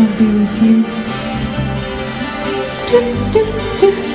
can't be with you. Do, do, do.